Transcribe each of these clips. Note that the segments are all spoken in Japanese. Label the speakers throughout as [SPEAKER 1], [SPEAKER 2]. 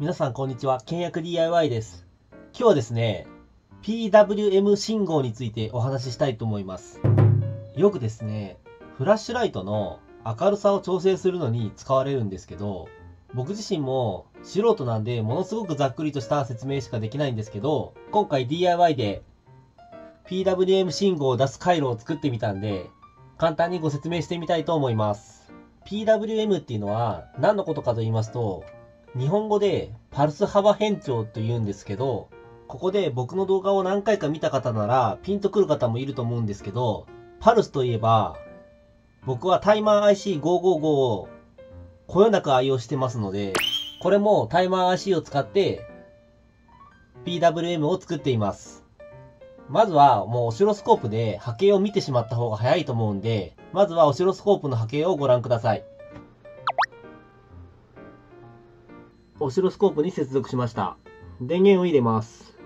[SPEAKER 1] 皆さんこんにちは。倹約 DIY です。今日はですね、PWM 信号についてお話ししたいと思います。よくですね、フラッシュライトの明るさを調整するのに使われるんですけど、僕自身も素人なんでものすごくざっくりとした説明しかできないんですけど、今回 DIY で PWM 信号を出す回路を作ってみたんで、簡単にご説明してみたいと思います。PWM っていうのは何のことかと言いますと、日本語でパルス幅変調と言うんですけど、ここで僕の動画を何回か見た方ならピンとくる方もいると思うんですけど、パルスといえば、僕はタイマー IC555 をこよなく愛用してますので、これもタイマー IC を使って PWM を作っています。まずはもうオシロスコープで波形を見てしまった方が早いと思うんで、まずはオシロスコープの波形をご覧ください。オシロスコープに接続しました。電源を入れます。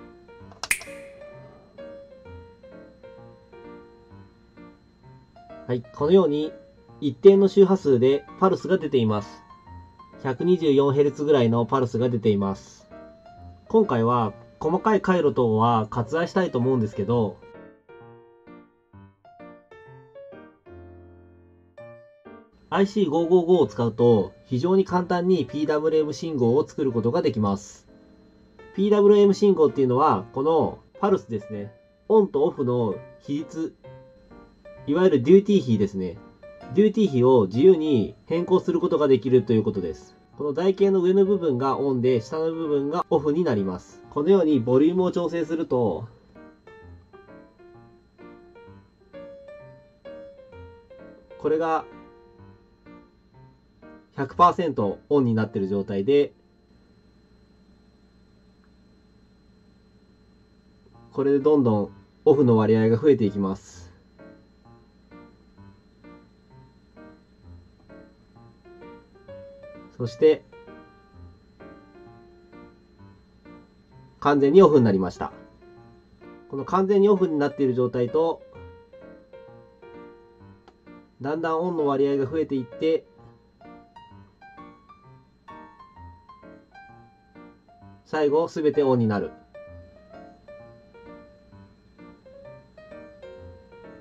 [SPEAKER 1] はい、このように一定の周波数でパルスが出ています。124Hz ぐらいのパルスが出ています。今回は細かい回路等は割愛したいと思うんですけど、IC555 を使うと非常に簡単に PWM 信号を作ることができます。PWM 信号っていうのはこのパルスですね。オンとオフの比率、いわゆるデューティー比ですね。デューティー比を自由に変更することができるということです。この台形の上の部分がオンで下の部分がオフになります。このようにボリュームを調整すると、これが100%オンになっている状態で、これでどんどんオフの割合が増えていきます。そして、完全にオフになりました。この完全にオフになっている状態と、だんだんオンの割合が増えていって、最後すべてオンになる。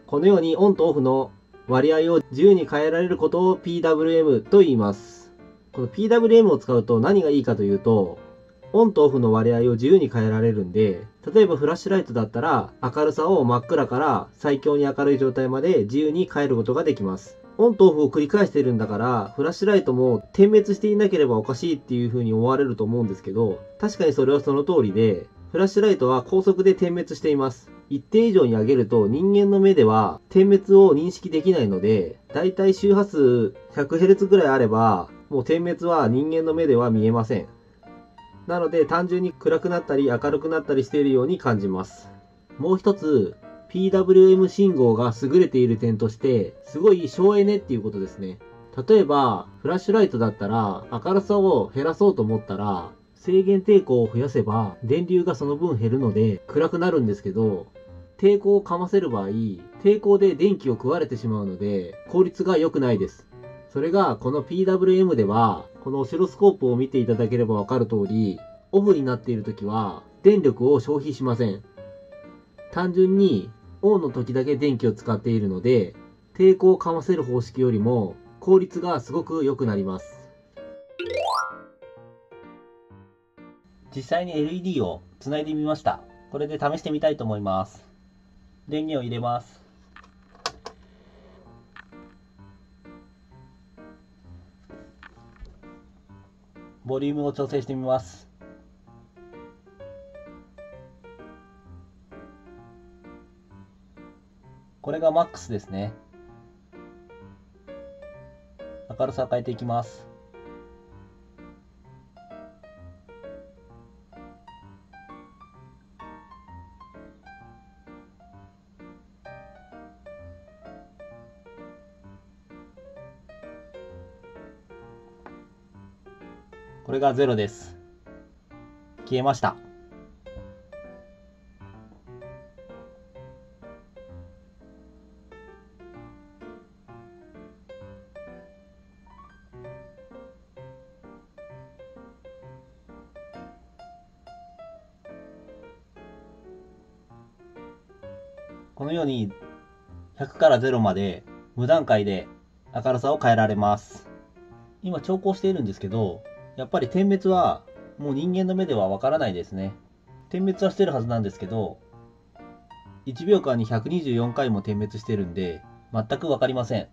[SPEAKER 1] このようにオンとオフの割合を自由に変えられることを PWM と言います。この PWM を使うと何がいいかというと、オンとオフの割合を自由に変えられるんで、例えばフラッシュライトだったら明るさを真っ暗から最強に明るい状態まで自由に変えることができます。オンとオフを繰り返しているんだから、フラッシュライトも点滅していなければおかしいっていう風に思われると思うんですけど、確かにそれはその通りで、フラッシュライトは高速で点滅しています。一定以上に上げると人間の目では点滅を認識できないので、だいたい周波数 100Hz ぐらいあれば、もう点滅は人間の目では見えません。なので単純に暗くなったり明るくなったりしているように感じます。もう一つ、PWM 信号が優れている点として、すごい省エネっていうことですね。例えば、フラッシュライトだったら、明るさを減らそうと思ったら、制限抵抗を増やせば、電流がその分減るので、暗くなるんですけど、抵抗をかませる場合、抵抗で電気を食われてしまうので、効率が良くないです。それが、この PWM では、このオシロスコープを見ていただければわかる通り、オフになっている時は、電力を消費しません。単純に、オンの時だけ電気を使っているので、抵抗をかませる方式よりも、効率がすごく良くなります。実際に LED をつないでみました。これで試してみたいと思います。電源を入れます。ボリュームを調整してみます。これがマックスですね。明るさ変えていきます。これが0です。消えました。このように100から0まで無段階で明るさを変えられます。今調光しているんですけど、やっぱり点滅はもう人間の目ではわからないですね。点滅はしてるはずなんですけど、1秒間に124回も点滅してるんで、全くわかりません。